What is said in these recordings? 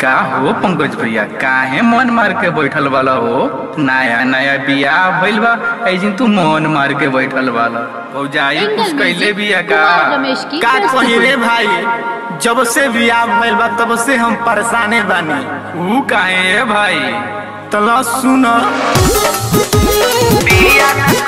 का हो पंकज भैया काहे मन मार के बैठल वाला हो। नया नया बियाह भइल बा। ऐजिन तू मन मार के बैठल वाला। भौजाई कुछ कैले बिया का। का प्रस्तुति। कही रे भाई? जब से बियाह भइल बा तब से हम परेशाने बानी। ऊ काहे है भाई? तला सुन। साली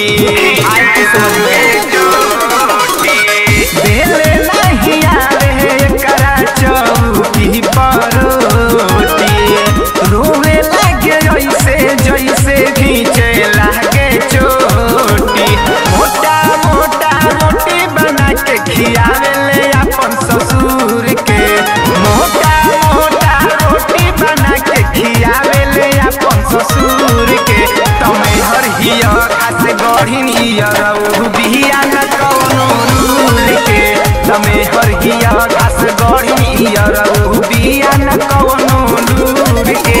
के। खियावे ले अपन ससुर के। रऊ बिया न कवनो नूर के तमे हर हिया खास गढ़ी रऊ बिया न कवनो नूर के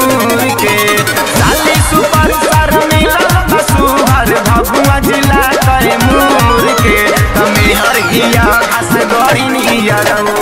हर हिया घास गढ़ी रऊ